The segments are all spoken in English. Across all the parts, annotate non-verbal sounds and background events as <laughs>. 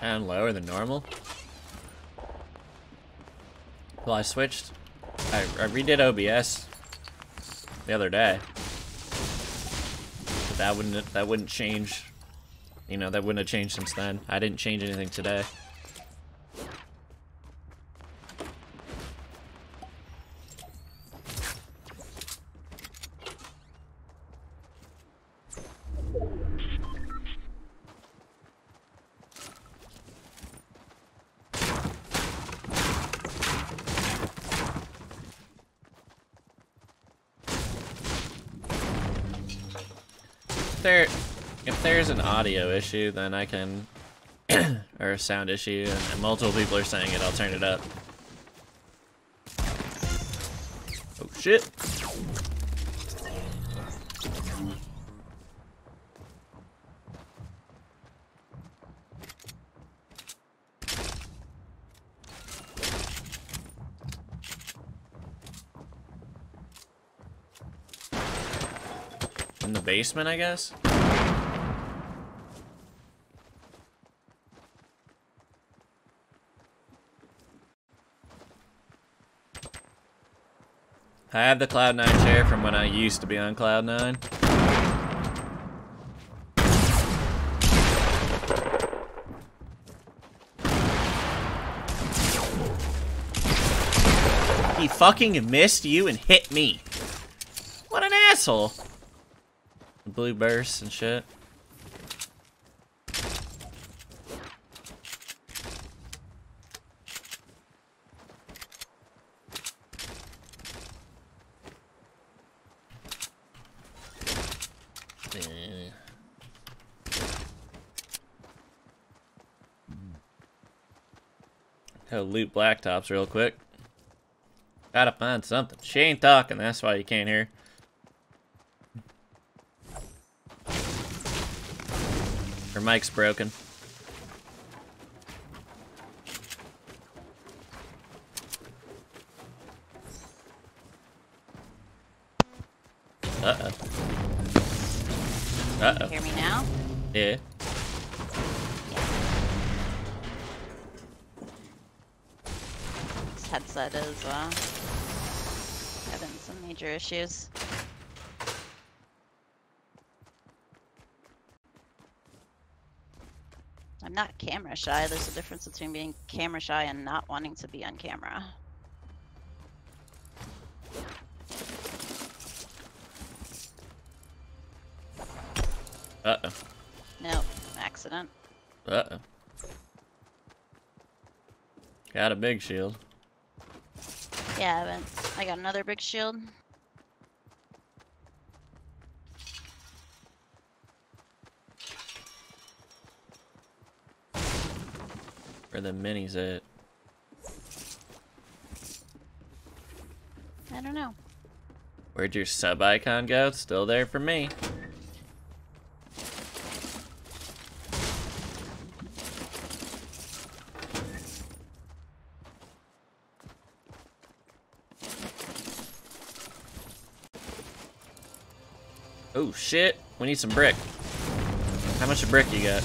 Sound lower than normal? Well, I switched. I, I redid OBS the other day. But that wouldn't that wouldn't change. You know, that wouldn't have changed since then. I didn't change anything today. If there, if there's an audio issue, then I can, <clears throat> or a sound issue, and, and multiple people are saying it, I'll turn it up. Oh shit! In the basement, I guess? I have the Cloud9 chair from when I used to be on Cloud9. He fucking missed you and hit me. What an asshole. Blue bursts and shit. Go loot blacktops real quick. Gotta find something. She ain't talking, that's why you can't hear. Her mic's broken. Uh-oh. Uh-oh. Hear me now? Yeah. This headset is uh, having some major issues. Not camera shy. There's a difference between being camera shy and not wanting to be on camera. Uh-oh. Nope, accident. Uh-oh. Got a big shield. Yeah, I haven't. I got another big shield. Where the minis at? I don't know. Where'd your sub icon go? It's still there for me. Oh shit, we need some brick. How much a brick you got?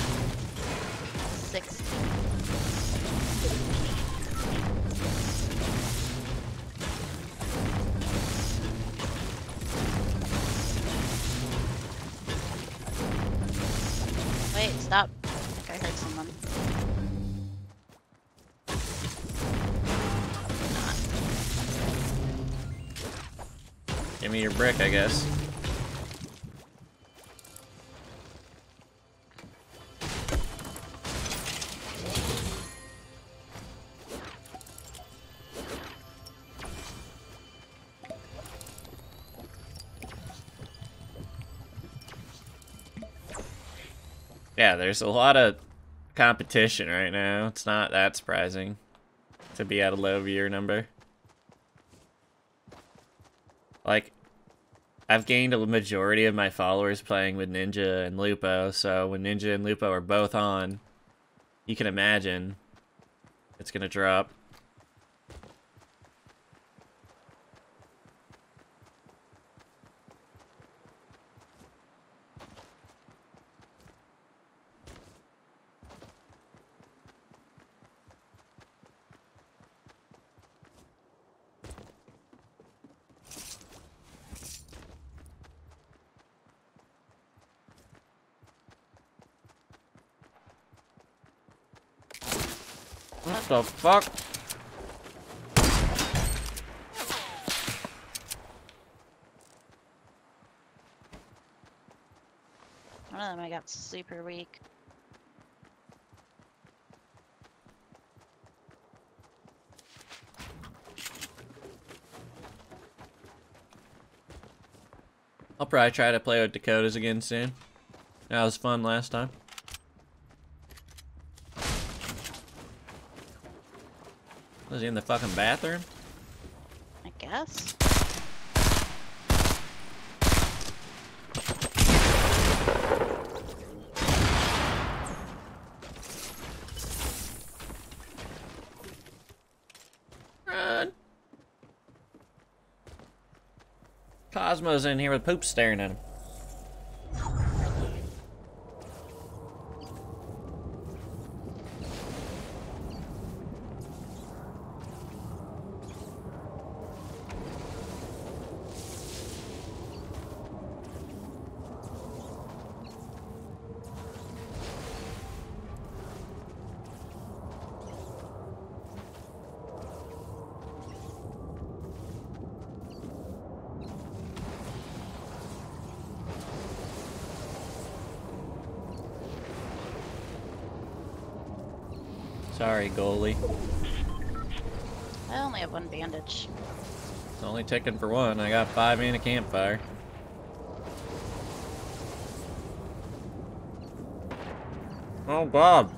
Give me your brick, I guess. Yeah, there's a lot of competition right now. It's not that surprising to be at a low viewer number. Like, I've gained a majority of my followers playing with Ninja and Lupo, so when Ninja and Lupo are both on, you can imagine it's gonna drop. What the fuck? One of them I got super weak. I'll probably try to play with Dakotaz again soon. That was fun last time. Was he in the fucking bathroom? I guess. Run! Cosmo's in here with poop staring at him. Sorry, goalie. I only have one bandage. It's only ticking for one. I got five in a campfire. Oh god.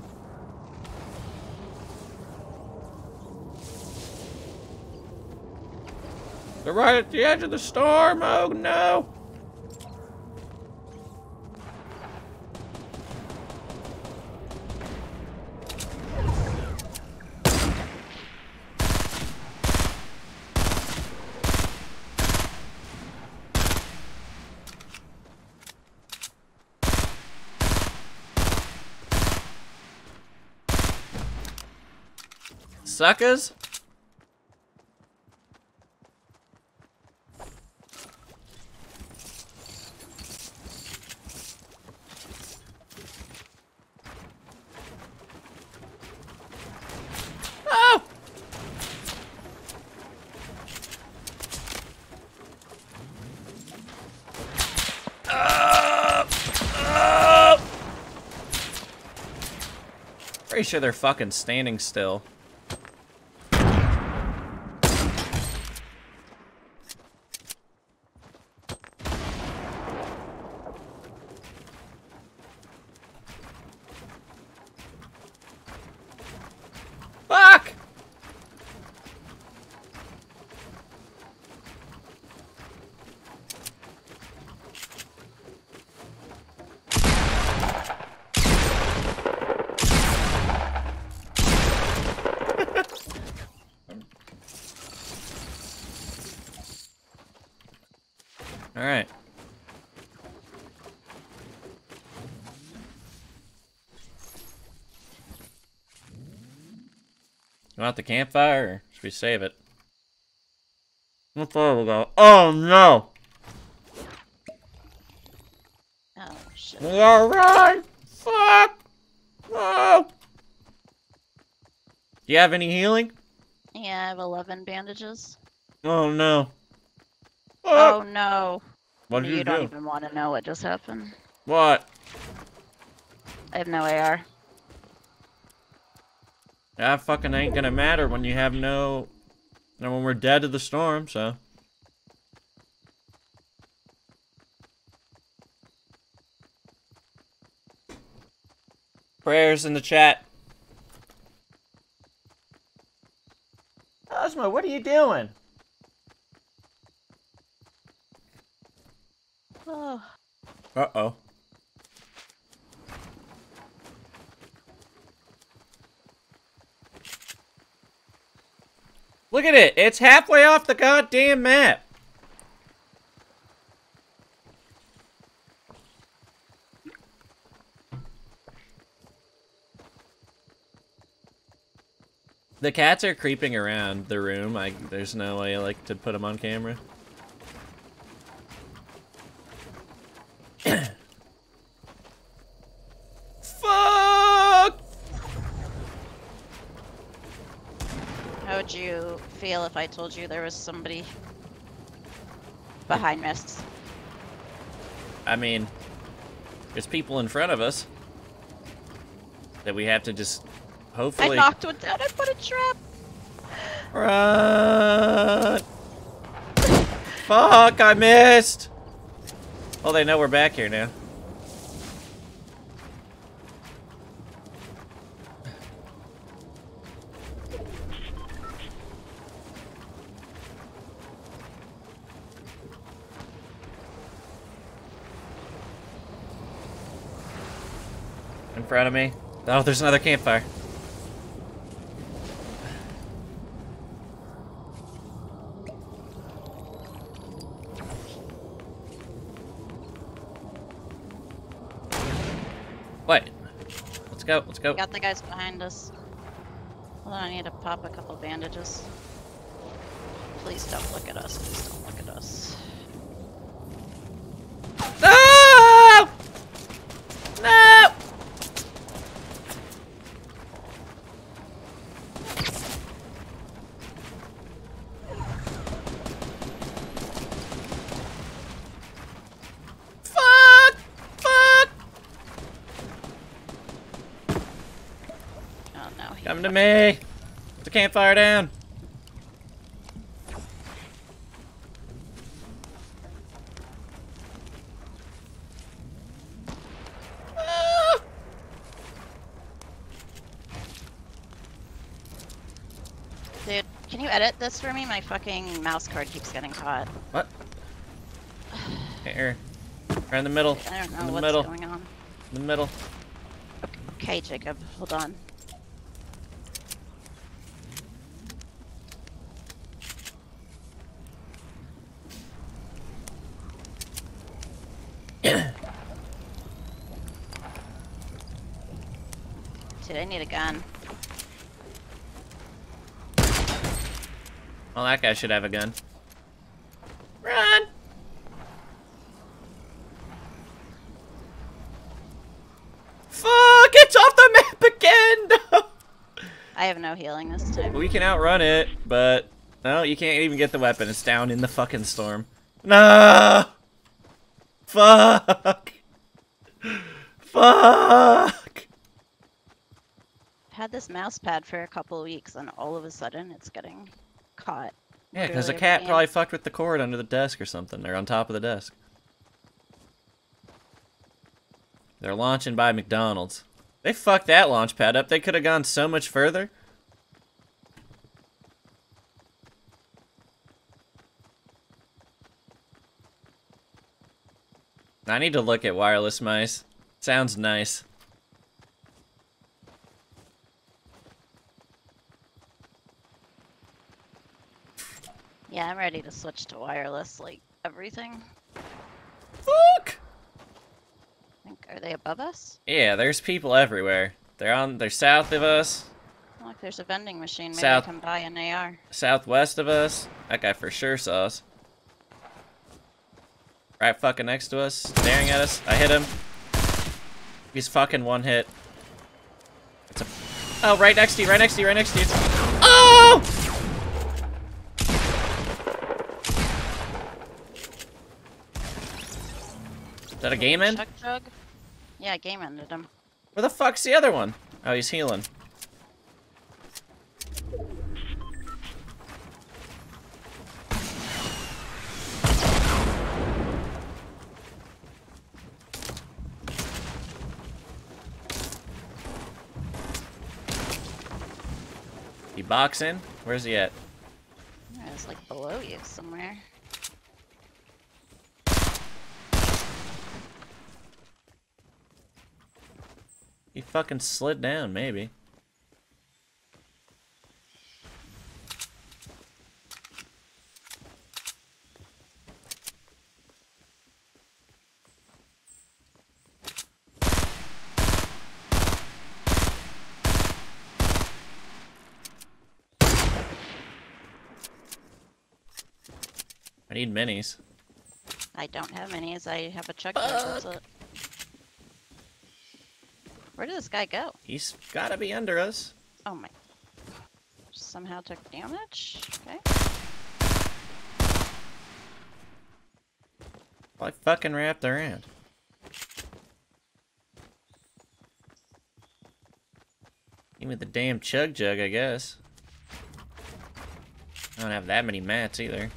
They're right at the edge of the storm. Oh no. Suckers? Oh! Pretty sure they're fucking standing still. Fuck! All right. You want the campfire, or should we save it? What far we go? Oh no! Oh shit. We are right! Fuck! Oh! Do you have any healing? Yeah, I have 11 bandages. Oh no. Oh no. what did you, don't do? even want to know what just happened. What? I have no AR. That fucking ain't gonna matter when you have no... no, when we're dead to the storm, so... Prayers in the chat. Cosmo, what are you doing? Oh, Uh-oh. Look at it! It's halfway off the goddamn map! The cats are creeping around the room. I there's no way I like to put them on camera. Fuck! Would you feel if I told you there was somebody behind Mists? I mean, there's people in front of us that we have to just hopefully. I knocked one down. I put a trap. run. Fuck! I missed. Oh, they know we're back here now. Front of me. Oh, there's another campfire. Wait. Let's go, let's go. Got the guys behind us. Hold on, I need to pop a couple bandages. Please don't look at us. Please don't look at us. No! No! Fuck! Fuck! Oh no. he- Come to me! Put the campfire down! Ah! Dude, can you edit this for me? My fucking mouse card keeps getting caught. What? Here. Right in the middle. I don't know in the what's middle. going on. In the middle. Okay, Jacob, hold on. Dude, I need a gun. Well, that guy should have a gun. Run! Fuck! It's off the map again! No! <laughs> I have no healing this time. we can outrun it, but no, you can't even get the weapon. It's down in the fucking storm. No! Fuck! <laughs> Fuck! Had this mouse pad for a couple of weeks, and all of a sudden it's getting caught. Yeah, because a cat probably fucked with the cord under the desk or something, or on top of the desk. They're launching by McDonald's. They fucked that launch pad up. They could have gone so much further. I need to look at wireless mice. Sounds nice. Yeah, I'm ready to switch to wireless, like everything. Fuck! I think, are they above us? Yeah, there's people everywhere. They're on. They're south of us. Look, there's a vending machine. Maybe South- I can buy an AR. southwest of us. That guy for sure saw us. Right fucking next to us, staring at us. I hit him. He's fucking one hit. It's a... Oh, right next to you, right next to you, right next to you. That a game end? Chug chug? Yeah, game ended him. Where the fuck's the other one? Oh, he's healing. He boxing? Where's he at? It's like below you somewhere. Fucking slid down, maybe. I need minis. I don't have any as I have a chug. That's it. Where did this guy go? He's gotta be under us. Oh my. somehow took damage. Okay. I fucking wrapped around. Give me the damn chug jug, I guess. I don't have that many mats either.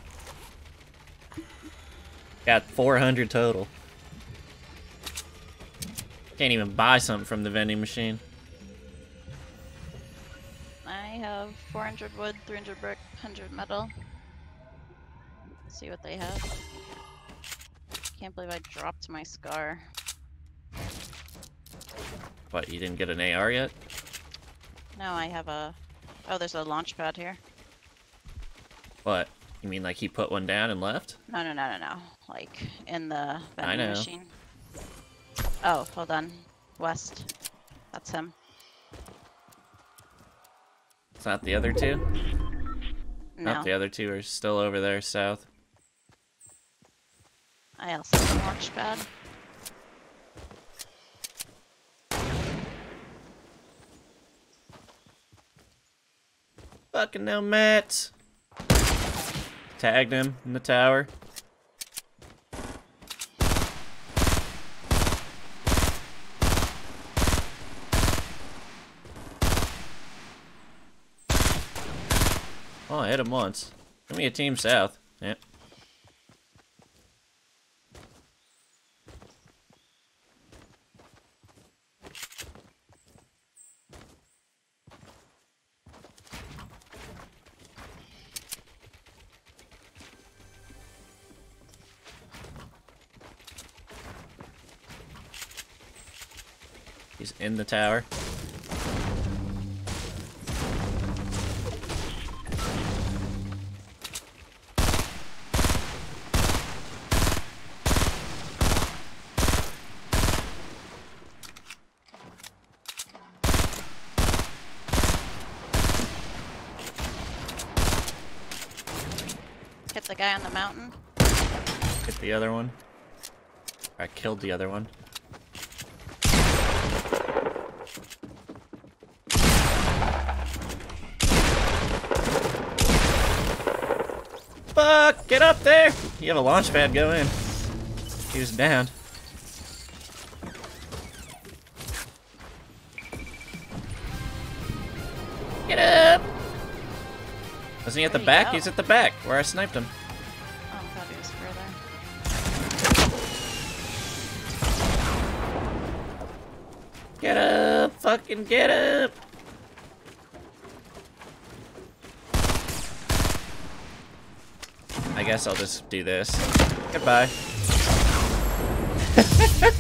Got 400 total. Can't even buy something from the vending machine. I have 400 wood, 300 brick, 100 metal. Let's see what they have. Can't believe I dropped my scar. What, you didn't get an AR yet? No, I have a... Oh, there's a launch pad here. What? You mean like he put one down and left? No, no, no, no, no. Like, in the I vending know. machine. Oh, hold on. West. That's him. It's not the other two? No. Nope, the other two are still over there south. I also have a launch pad. Fucking no Matt! Tagged him in the tower. Oh, I hit him once. Give me a team south. Yeah. He's in the tower. Hit the guy on the mountain. Hit the other one. I killed the other one. Fuck! Get up there! You have a launch pad, go in. He was down. Wasn't he at the back? He's at the back, where I sniped him. Oh, I thought he was further. Get up! Fucking get up! I guess I'll just do this. Goodbye. <laughs>